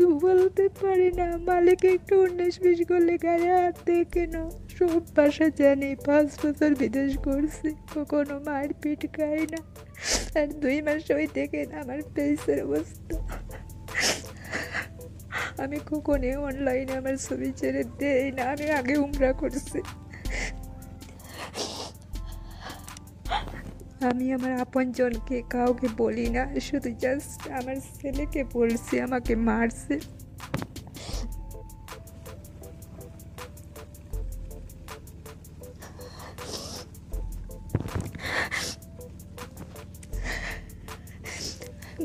কিছু বলতে পারি না। মালিক একটু উনিশ বিশ করলে গায়ে হাত দিয়ে কেন? সব ভাষা জানি, পাঁচ বছর বিদেশ করছি কখনো মারপিট খাই না। আর দুই মাস ওই দেখেন আমার পেসের অবস্থা। আমি কখনই অনলাইনে আমার ছবি ছেড়ে দেই না, আমি আগে উমরা করছি। আমি আমার আপনজনকে কাউকে বলি না, শুধু জাস্ট আমার ছেলেকে বলছি, আমাকে মারছে।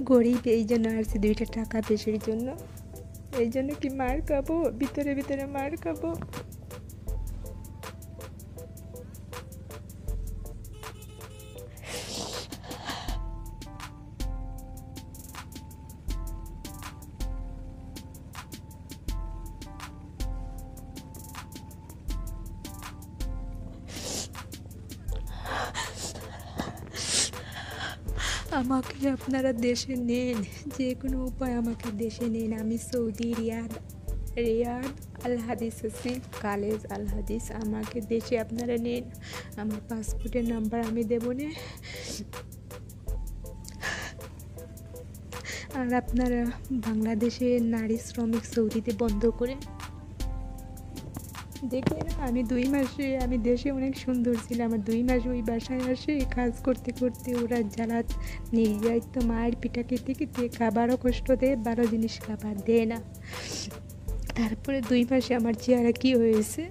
গরিব, এই জন্য আসছি দুইটা টাকা পেশের জন্য, এই জন্য কি মার খাব? ভিতরে ভিতরে মার খাব? আমাকে আপনারা দেশে নেন, যে কোনো উপায় আমাকে দেশে নেন। আমি সৌদি রিয়াদ রিয়াদ আল হাদিস আছি, কালেজ আল হাদিস আমাকে দেশে আপনারা নেন। আমার পাসপোর্টের নাম্বার আমি দেবো না। আর আপনারা বাংলাদেশে নারী শ্রমিক সৌদিতে বন্ধ করে দেখে না, আমি দুই মাসে, আমি দেশে অনেক সুন্দর ছিলাম, আমার দুই মাস ওই বাসায় আসে, কাজ করতে করতে ওরা জ্বালা নিয়ে যায়, তো মায়ের পিঠা খেতে খেতে খাবারও কষ্ট দেয় বারো জিনিস খাবার দেয় না। তারপরে দুই মাসে আমার চেহারা কি হয়েছে?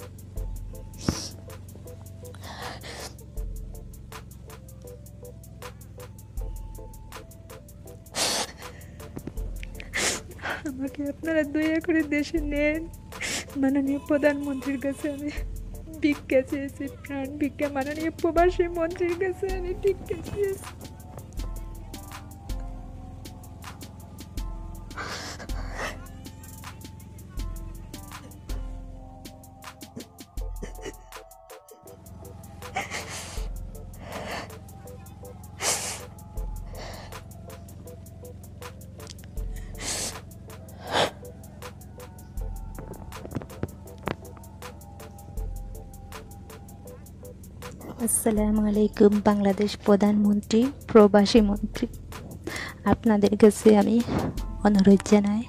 আমাকে আপনারা দয়া করে দেশে নেন। মাননীয় প্রধানমন্ত্রীর কাছে আমি ভিক্ষা চেয়েছি, প্রাণ ভিক্ষা। মাননীয় প্রবাসী মন্ত্রীর কাছে আমি ভিক্ষা চেয়েছি। আসসালামু আলাইকুম, বাংলাদেশ প্রধানমন্ত্রী প্রবাসী মন্ত্রী। আপনাদের কাছে আমি অনুরোধ জানাই,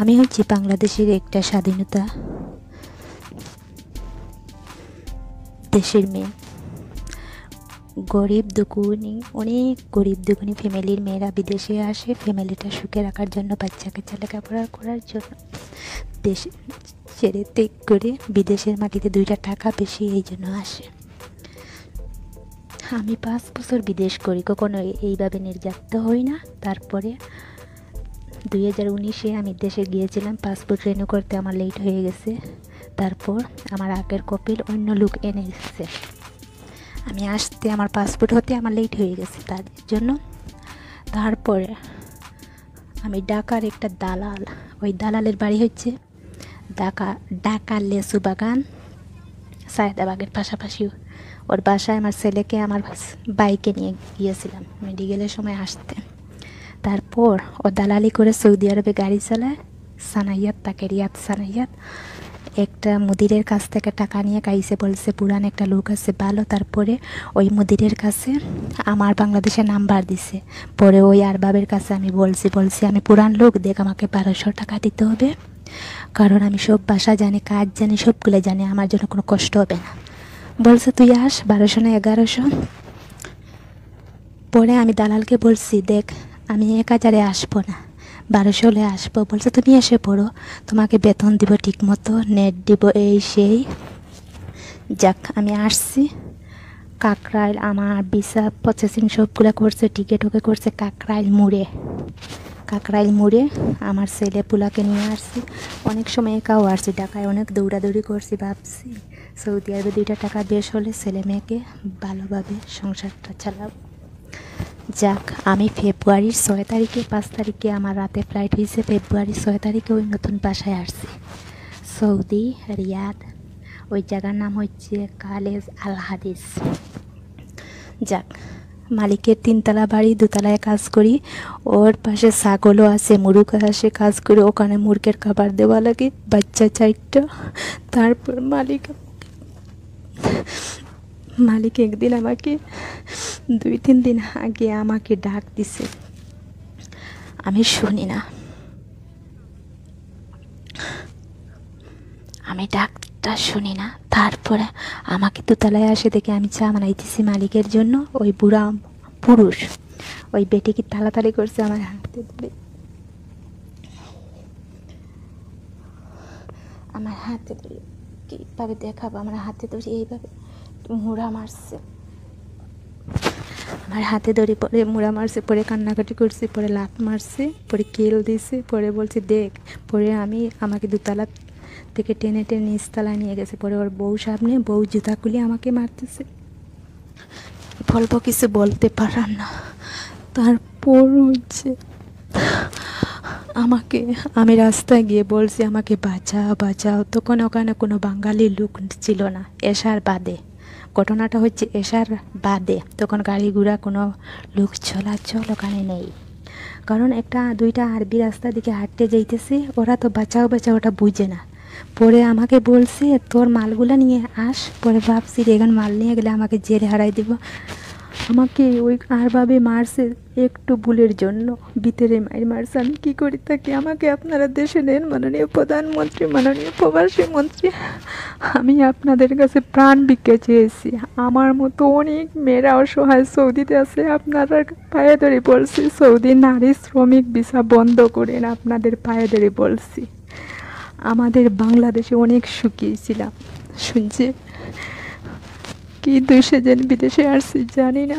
আমি হচ্ছি বাংলাদেশের একটা স্বাধীনতা দেশের মেয়ে। গরিব দুকুনি, অনেক গরিব দুকুনি ফ্যামিলির মেয়েরা বিদেশে আসে, ফ্যামিলিটা সুখে রাখার জন্য বাচ্চা কাচ্চা করার জন্য। দেশে ছেড়ে ত্যাগ করে বিদেশের মাটিতে দুইটা টাকা বেশি এই জন্য আসে। আমি পাঁচ বছর বিদেশ করি, কখনো এইভাবে নির্যাতিত হই না। তারপরে দুই হাজার উনিশে আমি দেশে গিয়েছিলাম, পাসপোর্ট রেনু করতে আমার লেট হয়ে গেছে। তারপর আমার আগের কপিল অন্য লোক এনে এসেছে আমি আসতে আমার পাসপোর্ট হতে আমার লেট হয়ে গেছে। তার জন্য তারপরে আমি ডাকার একটা দালাল, ওই দালালের বাড়ি হচ্ছে ডাকা ডাকা লেসু বাগান, সায়দাবাগের পাশাপাশি ওর বাসায় আমার ছেলেকে আমার বাইকে নিয়ে গিয়েছিলাম। মেডিকেলের সময় আসতে। তারপর ও দালালি করে সৌদি আরবে গাড়ি চালায়। সানাইয়াত তাকে রিয়াদ সানাইয়াত। একটা মুদিরের কাছ থেকে টাকা নিয়ে কাইসে বলছে, পুরান একটা লোক আছে, ভালো। তারপরে ওই মুদিরের কাছে আমার বাংলাদেশে নাম্বার দিছে। পরে ওই আরবাবের কাছে আমি বলছি বলছি, আমি পুরান লোক, দেখ আমাকে বারোশো টাকা দিতে হবে। কারণ আমি সব বাসা জানি, কাজ জানি, সবগুলো জানি, আমার জন্য কোনো কষ্ট হবে না। বলছে, তুই আস, বারোশো না এগারোশো। পরে আমি দালালকে বলছি, দেখ, আমি এক হাজারে আসব না, বারোশো হলে আসব। বলছে তুমি এসে পড়ো, তোমাকে বেতন দিব ঠিক মতো নেট দিব এই সেই। যাক, আমি আসছি। কাকরাইল আমার ভিসা প্রসেসিং সবগুলো করছে টিকিট ওকে করছে কাকরাইল মুড়ে। কাকরাইল মুড়ে আমার ছেলে পুলাকে নিয়ে আসছি। অনেক সময় একাও আসছি, ঢাকায় অনেক দৌড়াদৌড়ি করছি, ভাবছি। সৌদি আরবে দুইটা টাকা বেশ হলে ছেলে মেয়েকে ভালোভাবে সংসারটা চালাবো যাক, আমি ফেব্রুয়ারির ছয় তারিখে পাঁচ তারিখে আমার রাতে ফ্লাইট হয়েছে, ফেব্রুয়ারির ছয় তারিখে ওই নতুন বাসায় আসছি। সৌদি, রিয়াদ, ওই জায়গার নাম হচ্ছে কালেজ আল হাদিস। যাক, মালিকের তিনতলা বাড়ি, দোতলায় কাজ করি, ওর পাশে ছাগলও আছে, মুরুগ আসে কাজ করে, ওখানে মুরগের খাবার দেওয়া লাগে, বাচ্চা চারটা, তারপর মালিক মালিক একদিন আমাকে দুই, তিন দিন আগে আমাকে ডাক দিছে। আমি শুনি না। আমি ডাকটা শুনি না। তারপরে আমাকে দোতলায় আসে দেখে আমি চা বানাইতেছি মালিকের জন্য। ওই বুড়া পুরুষ, ওই বেটিকে তালাতালি করছে আমার হাতে ধরে? আমার হাতে ধরে। কীভাবে দেখাবো? আমার হাতে ধরে এইভাবে মুড়া মারছে। আমার হাতে ধরে পরে মুড়া মারছে, পরে কান্নাকাটি করছে, পরে লাত মারছে, পরে কেল দিছে, পরে বলছে, দেখ, পরে আমি আমাকে দুতলা থেকে টেনে টেনে নিচতলায় নিয়ে গেছে। পরে ওর বউ সামনে, বউ জুতা খুলে আমাকে মারতেছে। বলব কিছু বলতে পারার না। তারপর হচ্ছে আমাকে আমি রাস্তায় গিয়ে বলছি আমাকে বাঁচাও বাঁচাও। তখন ওখানে কোনো বাঙালি লোক ছিল না এসার বাদে। ঘটনাটা হচ্ছে এসার বাদে। তখন গাড়ি ঘোড়া কোনো লোক চলাচল ওখানে নেই। কারণ একটা দুইটা আরবি রাস্তা দিকে হাঁটতে যাইতেছে ওরা তো বাঁচাও বাঁচাও ওটা বুঝে না। পরে আমাকে বলছে তোর মালগুলো নিয়ে আস। পরে ভাবছি রে, এখানে মাল নিয়ে গেলে আমাকে জেরে হারাই দিব। আমাকে ওই আরভাবে মারছে একটু ভুলের জন্য। ভিতরে মায়ের মারছে। আমি কী করি থাকি আমাকে আপনারা দেশে নেন, মাননীয় প্রধানমন্ত্রী, মাননীয় প্রবাসী মন্ত্রী। আমি আপনাদের কাছে প্রাণ ভিক্ষা চেয়েছি। আমার মতো অনেক মেয়েরা অসহায় সৌদিতে আছে। আপনারা পায়ে ধরে বলছি, সৌদি নারী শ্রমিক ভিসা বন্ধ করেন, আপনাদের পায়ে ধরে বলছি। আমাদের বাংলাদেশে অনেক সুখী ছিলাম। শুনছে? কি দেশে যেন বিদেশে আসছি জানি না